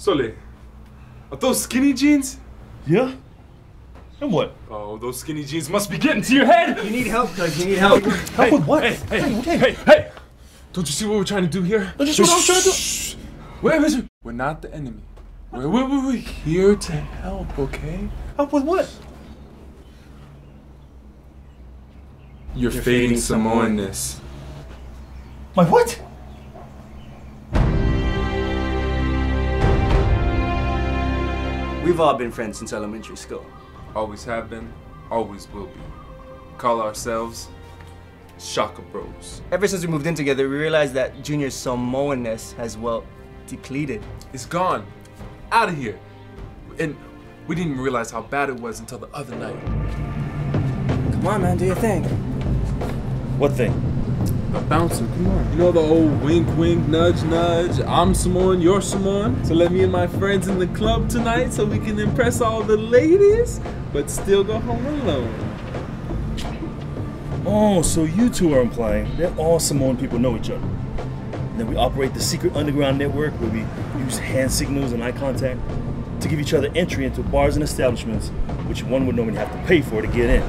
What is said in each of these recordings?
Sole, are those skinny jeans? Yeah? And what? Oh, those skinny jeans must be getting to your head! You need help, cuz. You need help. Help with what? Hey, hey, hey, hey! Don't you see what we're trying to do here? That's just what I'm trying to do. Shh. Wait, wait, wait. We're not the enemy. We're, we're, we're, we're here to help, okay? Help with what? You're, fading Samoanness. My what? We've all been friends since elementary school. Always have been, always will be. Call ourselves Shaka Bros. Ever since we moved in together, we realized that Junior's Samoanness has, well, depleted. It's gone. Out of here. And we didn't even realize how bad it was until the other night. Come on, man, do your thing. What thing? A bouncer, come on. You know the old wink, wink, nudge, nudge. I'm Samoan, you're Samoan. So let me and my friends in the club tonight so we can impress all the ladies, but still go home alone. Oh, so you two are implying that all Samoan people know each other. And then we operate the secret underground network where we use hand signals and eye contact to give each other entry into bars and establishments, which one would normally have to pay for to get in.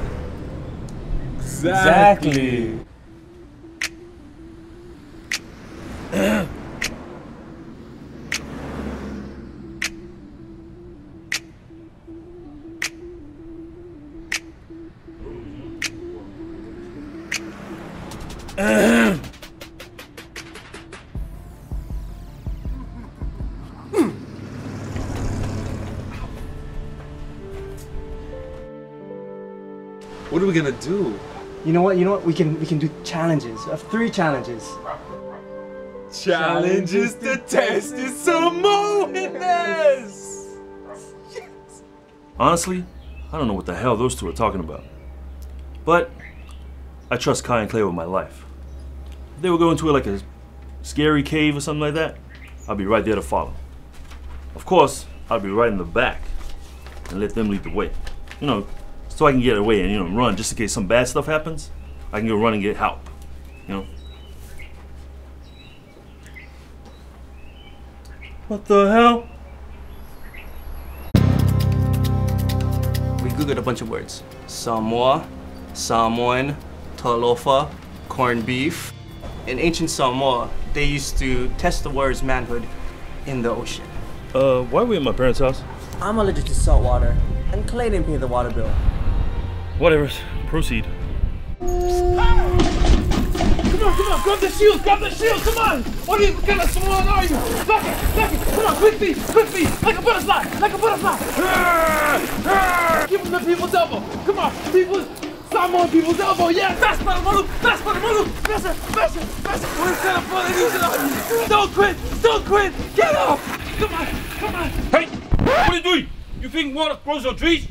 Exactly. What are we gonna do? You know what? You know what? We can we can do challenges. I have three challenges. Challenges to test your Samoanness! Honestly, I don't know what the hell those two are talking about. But I trust Kai and Clay with my life. If they were going to like a scary cave or something like that, I'll be right there to follow. Of course, I'll be right in the back and let them lead the way. You know, so I can get away and you know run just in case some bad stuff happens. I can go run and get help. You know. What the hell? We googled a bunch of words. Samoa, Samoan, Talofa, corned beef. In ancient Samoa, they used to test the warrior's manhood in the ocean. Uh, why are we at my parents' house? I'm allergic to salt water, and Clay didn't pay the water bill. Whatever. Proceed. Come on, come on, grab the shield, grab the shield, come on! What are you, what kind of Samoan are you? Back it, back it, come on, quick feet, quick feet, like a butterfly, like a butterfly! Give him the people's elbow, come on, people's, Samoan people's elbow, yeah, fast para mano, fast para mano, faster, faster, faster, what kind of fun on you? Don't quit, don't quit, get up! Come on, come on! Hey! What are you doing? You think water grows on trees?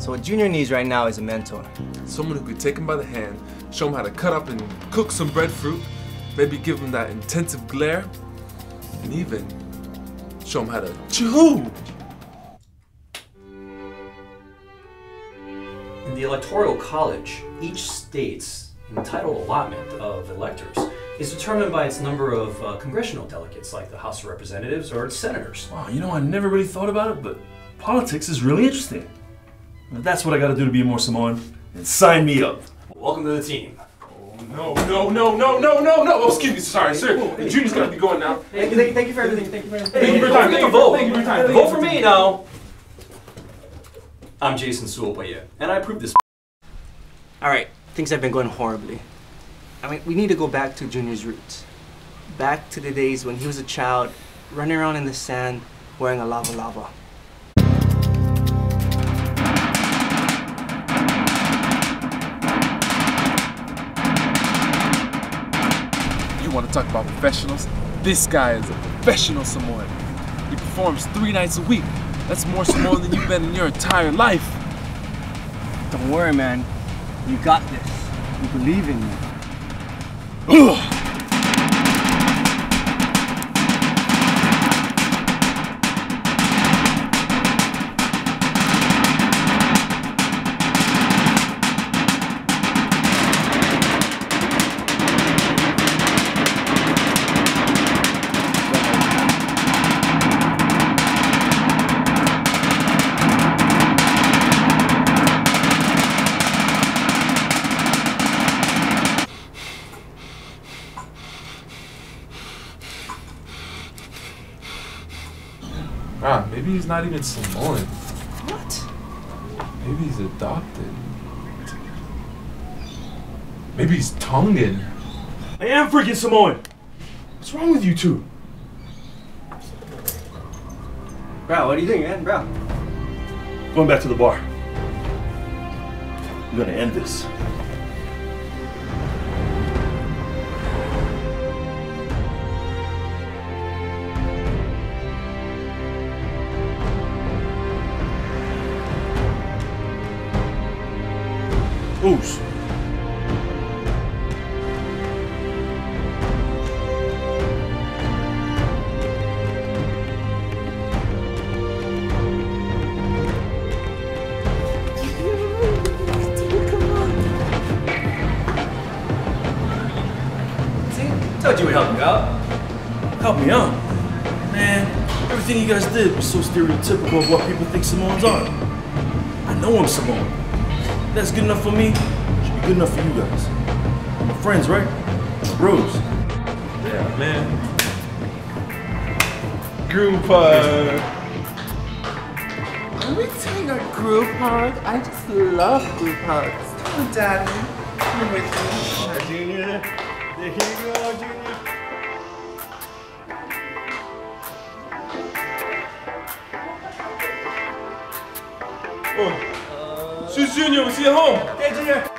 So what Junior needs right now is a mentor. Someone who could take him by the hand, show him how to cut up and cook some breadfruit, maybe give him that intensive glare, and even show him how to chew. The Electoral College, each state's entitled allotment of electors is determined by its number of uh, congressional delegates, like the House of Representatives or its senators. Wow, you know, I never really thought about it, but politics is really interesting. That's what I gotta do to be more Samoan, then sign me up. Welcome to the team. Oh no, no, no, no, no, no, no. Oh, excuse me. Sorry, sir. The junior's gonna be going now. Thank you, thank you for everything, thank you for everything. Thank you for your time. Thank you vote. Thank you for your time. Vote for me now. I'm Jason Sewell-Payette, and I approve this. All right, things have been going horribly. I mean, we need to go back to Junior's roots. Back to the days when he was a child, running around in the sand, wearing a lava lava. You want to talk about professionals? This guy is a professional Samoan. He performs three nights a week. That's more small than you've been in your entire life. Don't worry, man. You got this. We believe in you. Ah, maybe he's not even Samoan. What? Maybe he's adopted. Maybe he's Tongan. I am freaking Samoan. What's wrong with you two? Bro, what do you think, man? Bro. Going back to the bar. I'm gonna end this. See? Told you we'd help you out. Help me out. Man, everything you guys did was so stereotypical of what people think Samoans are. I know I'm Samoan. That's good enough for me. Should be good enough for you guys. We're friends, right? Bros. Yeah, man. Group hug. Are we doing a group hug? I just love group hugs. Come on, Daddy. Come with me. Junior, we'll see you at home. Hey, Junior.